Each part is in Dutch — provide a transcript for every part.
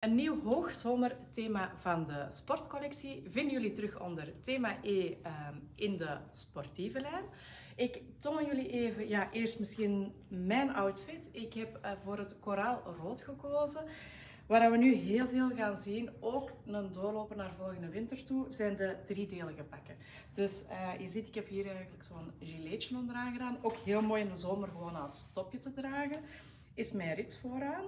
Een nieuw hoogzomerthema van de sportcollectie vinden jullie terug onder thema E ehm, in de sportieve lijn. Ik toon jullie even, ja, eerst misschien mijn outfit. Ik heb uh, voor het koraalrood gekozen. Waar we nu heel veel gaan zien, ook een doorloper naar volgende winter toe, zijn de driedelige pakken. Dus uh, je ziet, ik heb hier eigenlijk zo'n giletje onder gedaan. Ook heel mooi in de zomer gewoon als topje te dragen. Is mijn rits vooraan.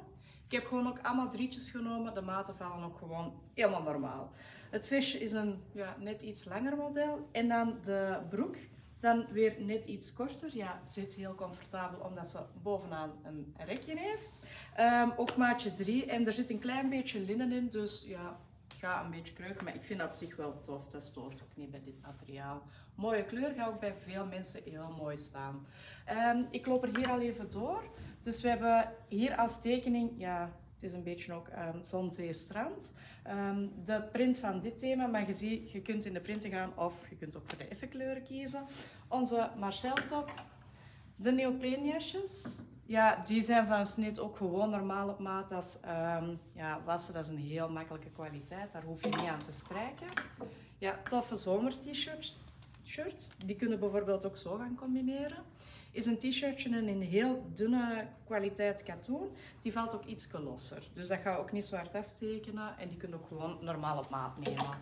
Ik heb gewoon ook allemaal drietjes genomen. De maten vallen ook gewoon helemaal normaal. Het vestje is een ja, net iets langer model. En dan de broek, dan weer net iets korter. Ja, zit heel comfortabel omdat ze bovenaan een rekje heeft. Um, ook maatje 3 en er zit een klein beetje linnen in. Dus ja, ga een beetje kreuken, maar ik vind dat op zich wel tof. Dat stoort ook niet bij dit materiaal. Mooie kleur, gaat ook bij veel mensen heel mooi staan. Um, ik loop er hier al even door. Dus we hebben hier als tekening, ja, het is een beetje ook um, zee, strand. Um, de print van dit thema, maar je ziet, je kunt in de printen gaan of je kunt ook voor de effe kleuren kiezen. Onze Marcel top, de neopreenjasjes. Ja, die zijn van snit ook gewoon normaal op maat. Als um, ja, wassen, dat is een heel makkelijke kwaliteit. Daar hoef je niet aan te strijken. Ja, toffe zomer-t-shirts. Die kunnen bijvoorbeeld ook zo gaan combineren is een t-shirtje in een heel dunne kwaliteit katoen. Die valt ook iets losser. Dus dat gaat ook niet zo hard aftekenen en die kun je ook gewoon normaal op maat nemen.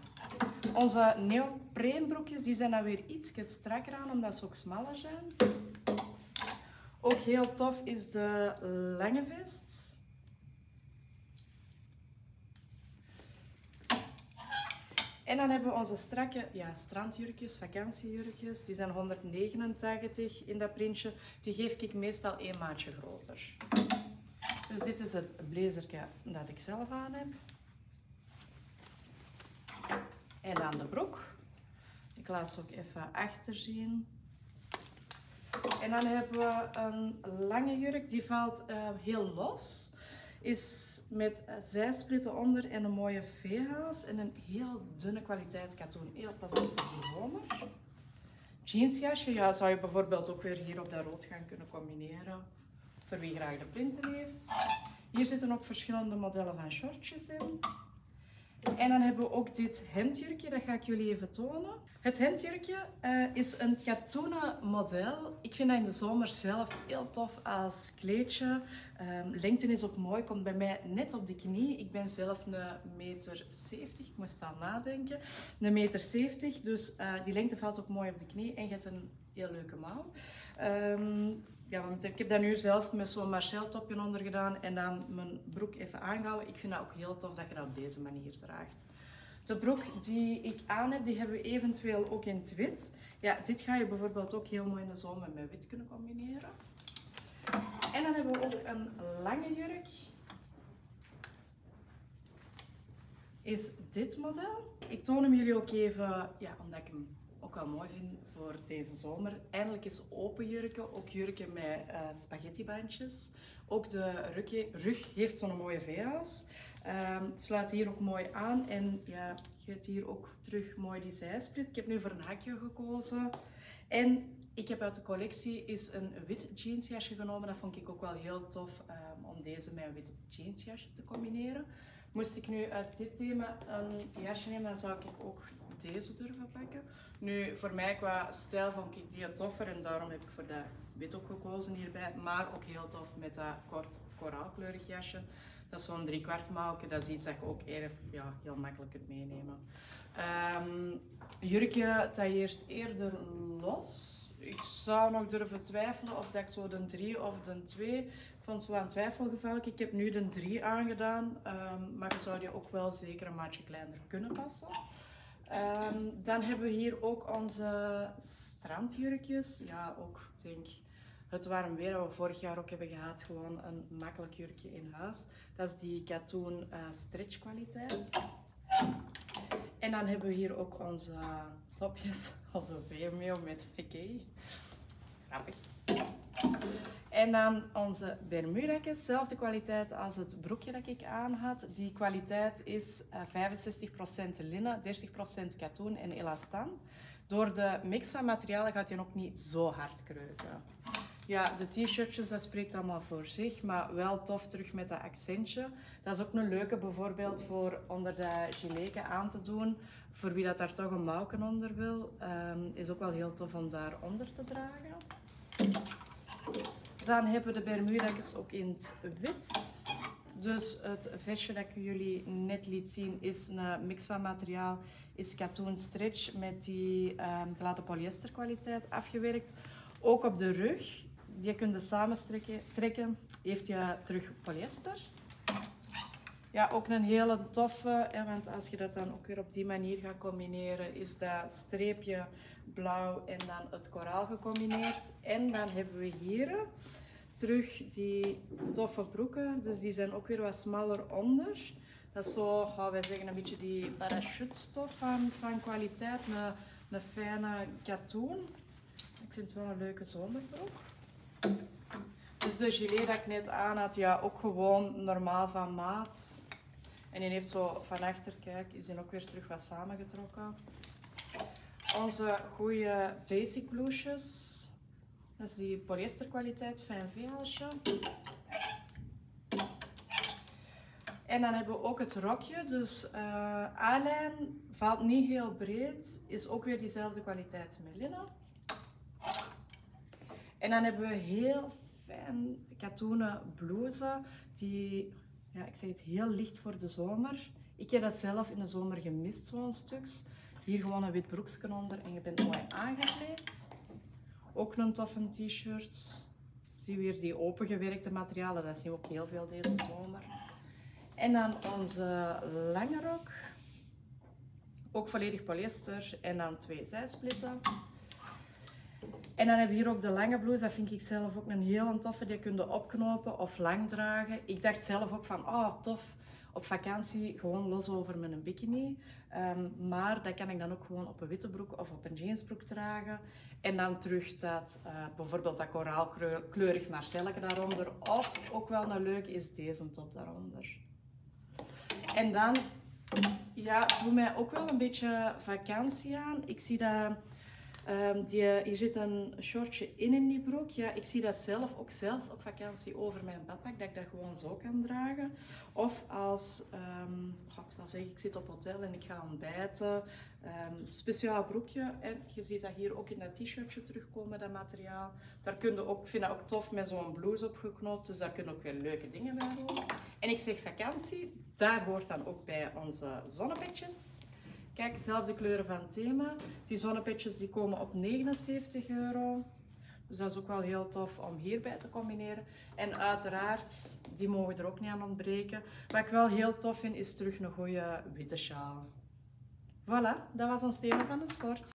Onze neopreenbroekjes die zijn dan weer iets strakker aan omdat ze ook smaller zijn. Ook heel tof is de lange vest. En dan hebben we onze strakke ja, strandjurkjes, vakantiejurkjes. Die zijn 189 in dat printje. Die geef ik meestal één maatje groter. Dus dit is het blazerje dat ik zelf aan heb. En dan de broek. Ik laat ze ook even achter zien. En dan hebben we een lange jurk. Die valt uh, heel los is met zijsplitten onder en een mooie veehaas en een heel dunne kwaliteit katoen. Heel passend voor de zomer. Jeansjasje, ja, zou je bijvoorbeeld ook weer hier op dat rood gaan kunnen combineren. Voor wie graag de printen heeft. Hier zitten ook verschillende modellen van shortjes in. En dan hebben we ook dit hemdjurkje, dat ga ik jullie even tonen. Het hemdjurkje uh, is een katoenen model. Ik vind dat in de zomer zelf heel tof als kleedje. Um, lengte is ook mooi, komt bij mij net op de knie. Ik ben zelf een meter 70, ik moest aan nadenken. Een meter 70, dus uh, die lengte valt ook mooi op de knie en je hebt een heel leuke mouw. Um, ja, want ik heb dat nu zelf met zo'n Marcel topje onder gedaan en dan mijn broek even aangehouden. Ik vind dat ook heel tof dat je dat op deze manier draagt. De broek die ik aan heb, die hebben we eventueel ook in het wit. Ja, dit ga je bijvoorbeeld ook heel mooi in de zomer met wit kunnen combineren. En dan hebben we ook een lange jurk. Is dit model. Ik toon hem jullie ook even, ja, omdat ik hem ook wel mooi vind voor deze zomer. Eindelijk is open jurken, ook jurken met uh, spaghettibandjes. Ook de rug heeft zo'n mooie veas. Um, het sluit hier ook mooi aan en ja, je hebt hier ook terug mooi die zijsplit. Ik heb nu voor een hakje gekozen. En ik heb uit de collectie is een wit jeansjasje genomen. Dat vond ik ook wel heel tof um, om deze met een wit jeansjasje te combineren. Moest ik nu uit dit thema een jasje nemen, dan zou ik ook deze durven pakken. Nu, voor mij qua stijl vond ik die toffer en daarom heb ik voor dat wit ook gekozen hierbij. Maar ook heel tof met dat kort koraalkleurig jasje. Dat is zo'n drie kwart mouwke. Dat is iets dat ik ook erg, ja, heel makkelijk kunt meenemen. Um, jurkje tailleert eerder los. Ik zou nog durven twijfelen of dat ik zo de 3 of de 2. Ik vond het aan twijfelgeval. Ik heb nu de 3 aangedaan. Um, maar je zou die ook wel zeker een maatje kleiner kunnen passen. Um, dan hebben we hier ook onze strandjurkjes. Ja, ook denk het warm weer dat we vorig jaar ook hebben gehad. Gewoon een makkelijk jurkje in huis. Dat is die katoen uh, stretch kwaliteit. En dan hebben we hier ook onze topjes, onze zeemeel met McKay. Grappig. En dan onze bermudakjes, dezelfde kwaliteit als het broekje dat ik aan had. Die kwaliteit is 65% eh, linnen, 30% katoen en elastan. Door de mix van materialen gaat hij ook niet zo hard kreuken. Ja, de t-shirtjes, dat spreekt allemaal voor zich, maar wel tof terug met dat accentje. Dat is ook een leuke bijvoorbeeld voor onder de gileken aan te doen. Voor wie dat daar toch een mouwen onder wil, um, is ook wel heel tof om daar onder te dragen. Dan hebben we de bermuda's ook in het wit. Dus het vestje dat ik jullie net liet zien is een mix van materiaal. Is katoen stretch met die um, gladde polyester kwaliteit afgewerkt. Ook op de rug, die kun je samen trekken, heeft je terug polyester. Ja, ook een hele toffe, want als je dat dan ook weer op die manier gaat combineren, is dat streepje blauw en dan het koraal gecombineerd. En dan hebben we hier terug die toffe broeken. Dus die zijn ook weer wat smaller onder. Dat is zo, gaan wij zeggen, een beetje die parachutestof van, van kwaliteit. Met een fijne katoen. Ik vind het wel een leuke zomerbroek. Dus de gilet dat ik net aan had, ja, ook gewoon normaal van maat. En die heeft zo van achter, kijk, is die ook weer terug wat samengetrokken. Onze goede basic blouses. Dat is die polyester kwaliteit, fijn veelsje. En dan hebben we ook het rokje. Dus uh, A-lijn valt niet heel breed. Is ook weer diezelfde kwaliteit met linnen. En dan hebben we heel fijn katoenen blouse. Die, ja, ik zeg het, heel licht voor de zomer. Ik heb dat zelf in de zomer gemist, zo'n stuk. Hier gewoon een wit broekje onder en je bent mooi aangekleed. Ook een toffe t-shirt. Zie weer die opengewerkte materialen, dat zien we ook heel veel deze zomer. En dan onze lange rok. Ook volledig polyester en dan twee zijsplitten. En dan hebben we hier ook de lange blouse. Dat vind ik zelf ook een heel toffe. Die kun je opknopen of lang dragen. Ik dacht zelf ook van, oh tof, op vakantie gewoon los over met een bikini. Um, maar dat kan ik dan ook gewoon op een witte broek of op een jeansbroek dragen. En dan terug dat, uh, bijvoorbeeld dat koraalkleurig marcelletje daaronder. Of ook wel een leuke is deze top daaronder. En dan, ja, doe mij ook wel een beetje vakantie aan. Ik zie dat Um, die, hier zit een shortje in in die broek. Ja, ik zie dat zelf ook zelfs op vakantie over mijn badpak, dat ik dat gewoon zo kan dragen. Of als, um, ik zal zeggen, ik zit op hotel en ik ga ontbijten. Um, speciaal broekje. En je ziet dat hier ook in dat t-shirtje terugkomen, dat materiaal. Daar kun ook, ik vind dat ook tof met zo'n blouse opgeknoopt. Dus daar kunnen ook weer leuke dingen bij doen. En ik zeg vakantie, daar hoort dan ook bij onze zonnepetjes. Kijk, zelfde kleuren van thema. Die zonnepetjes die komen op 79 euro. Dus dat is ook wel heel tof om hierbij te combineren. En uiteraard, die mogen er ook niet aan ontbreken. Wat ik wel heel tof vind, is terug een goede witte sjaal. Voilà, dat was ons thema van de sport.